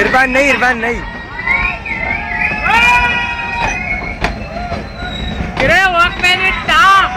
इरफान नहीं इरफान नहीं walk man it top.